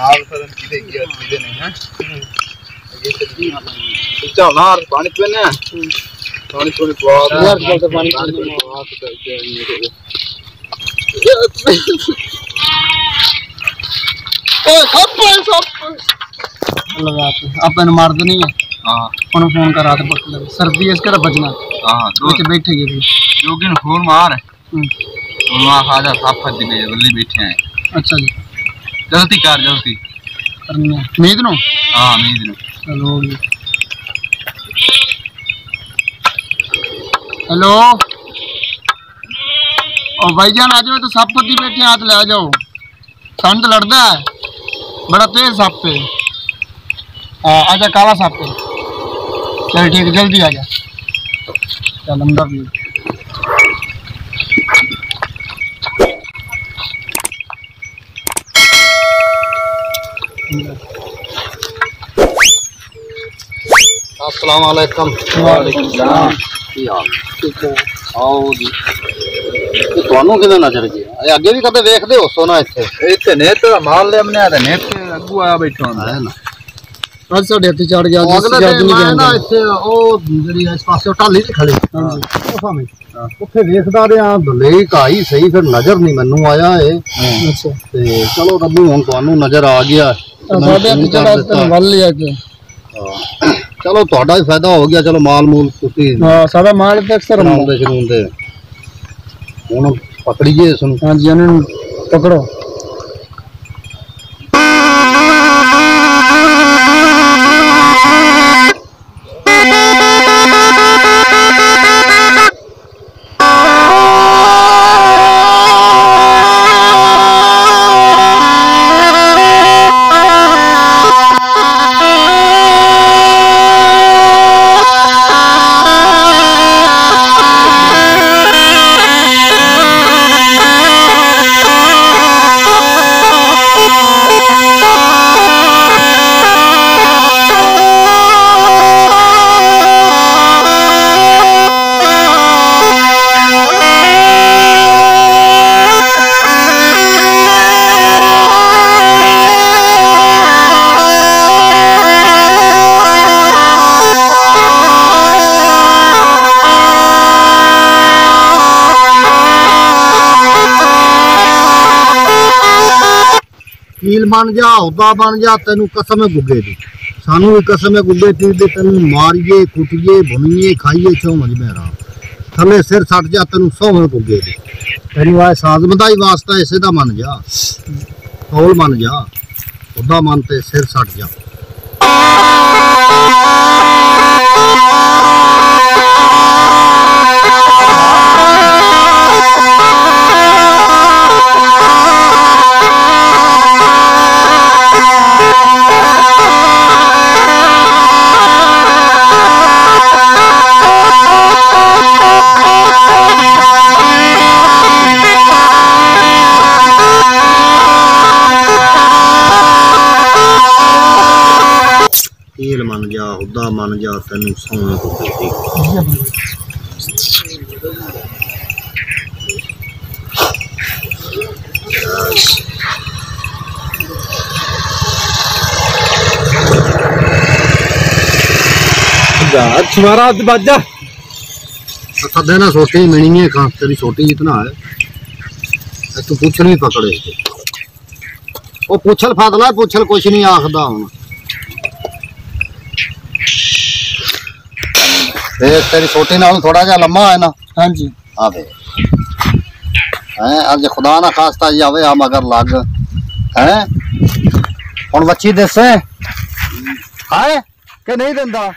ਨਾਲ ਫਿਰ ਕਿਤੇ ਗਿਆ ਕਿਤੇ ਨਹੀਂ ਹੈ ਚੱਲ ਨਾ ਪਾਣੀ ਪੀਣੇ ਪਾਣੀ ਪੂਣੀ ਪਵਾ ਯਾਰ ਕੋਲ ਤੇ ਪਾਣੀ ਪੀਣੇ ਓਏ ਸੱਪ ਓਏ ਸੱਪ ਲਗਾ ਕੇ ਆਪਾਂ ਨੂੰ ਮਾਰਦੇ ਨਹੀਂ ਹੈ ਹਾਂ ਉਹਨੂੰ ਫੋਨ ਕਰਾ ਤੇ ਪੁੱਛ ਲੈ ਸਰਦੀ जल्दी कर जल्दी। मीद नो? हाँ मीद नो। हेलो? हेलो और भाईजान आज तो सप पत्ती बैठे हाथ ले जाओ। ठंड लड़ता है। बड़ा तेज सप पे जा काला सप पे चल ठीक जल्दी आ आजा चल अंदर भी अस्सलाम वालेकुम वालेकुम सलाम। ਕੀ ਹਾਲ ਆਓ ਜੀ ਇਹ ਤੁਹਾਨੂੰ ਕਿਵੇਂ ਨਜ਼ਰ ਜੀ ਇਹ ਅੱਗੇ ਵੀ ਕਦੇ ਵੇਖਦੇ ਹੋ ਸੋਨਾ ਇੱਥੇ ਇੱਥੇ ਨੇਤ ਮਾਲ ਲੈ ਮਨੇ ਆ ਨੇਤ ਅੱਗੂ ਆ ਬੈਠਾ ਹੁੰਦਾ ਹੈ ਨਾ आज साढ़े हत्थे चढ़ गया ਉਹ जिस ਅਗਲੇ जल्दी ਦਿਨ नहीं ਮੈਂ ਨਾ गया ਇੱਥੇ ਉਹ ਜਿਹੜੀ ਇਸ ਪਾਸੇ ਢਾਲੀ ਤੇ ਖੜੇ हाँ जी ਉਹ ਸਾਹਮਣੇ ਉੱਥੇ ਵੇਖਦਾ ਰਿਹਾ ਭਲੇ ਕਾਈ ਸਹੀ ਫਿਰ ਨਜ਼ਰ ਨਹੀਂ ਮੈਨੂੰ ਆਇਆ ਇਹ अच्छा ਤੇ ਚਲੋ ਰੱਬੂ ਹੁਣ ਤੁਹਾਨੂੰ ਨਜ਼ਰ ਆ ਗਿਆ ਚਲੋ ਤੁਹਾਡਾ ਵੀ ਫਾਇਦਾ ਹੋ ਗਿਆ ਚਲੋ ਮਾਲ ਮੂਲ ਤੁਸੀਂ ਹਾਂ ਸਾਡਾ ਮਾਲ ਤੇ ਅਕਸਰ ਆਉਂਦਾ। ਬਣਾਉਂਦੇ ਹੁੰਦੇ ਹੁਣ ਪਕੜੀਏ ਇਸ ਨੂੰ। ਹਾਂਜੀ ਇਹਨਾਂ ਨੂੰ ਪਕੜੋ। ਕੀਲ ਬਣ ਜਾ ਹੁੱਦਾ ਬਣ ਜਾ, ਤੈਨੂੰ ਕਸਮ ਹੈ ਗੁੱਗੇ ਦੀ। ਸਾਨੂੰ ਵੀ ਕਸਮ ਹੈ ਗੁੱਗੇ ਪੀਰ ਦੀ ਤੈਨੂੰ ਮਾਰੀਏ, ਕੁੱਟੀਏ ਭੁੰਨੀਏ ਖਾਈਏ ਚੋਂ ਮੇਰਾ ਥੱਲੇ ਸਿਰ ਸੱਟ ਜਾ, ਤੈਨੂੰ ਸੌਵੇਂ ਗੁੱਗੇ ਦੀ। ਤੈਨੂੰ ਆ ਸਾਜ਼ਮ ਦਾ ਹੀ ਵਾਸਤਾ ਇਸੇ ਦਾ ਮੰਨ ਜਾ। ਕੌਲ ਮੰਨ ਜਾ। ਉਹਦਾ ਮਨ ਤੇ ਸਿਰ ਸੱਟ ਜਾ। ਤੇਲ ਮੰਨ ਜਾ ਹੁਦਾ ਮੰਨ ਜਾ ਤੈਨੂੰ ਸੌਣ ਤੋਂ ਦਿੱਤੀ ਦਾ ਤੁਹਾਰਾ ਦਬਾਜਾ ਸਦਾ ਨਾ ਛੋਟੀ ਮਿਣੀ ਹੈ ਖਾਸ ਤੇਰੀ ਛੋਟੀ ਇਤਨਾ ਹੈ ਤੂੰ ਪੁੱਛ ਵੀ ਪਕੜੇ। ਉਹ ਪੁੱਛਲ ਫਾਦਲਾ ਪੁੱਛਲ ਕੁਛ ਨਹੀਂ ਆਖਦਾ ਹੁਣ। ਇਹ ਤੇਰੀ ਛੋਟੀ ਨਾਲ ਥੋੜਾ ਜਿਹਾ ਲੰਮਾ ਹੈ ਨਾ। जी ਆਵੇ ਹੈ ਅੱਜ ਖੁਦਾ ਨਾ ਖਾਸਤਾ ਜਾਵੇ ਆ ਮਗਰ ਲੱਗ। ਹੈ? ਹੁਣ ਬੱਚੀ ਦੇਸੇ? ਹੈ ਕਿ ਨਹੀਂ ਦਿੰਦਾ?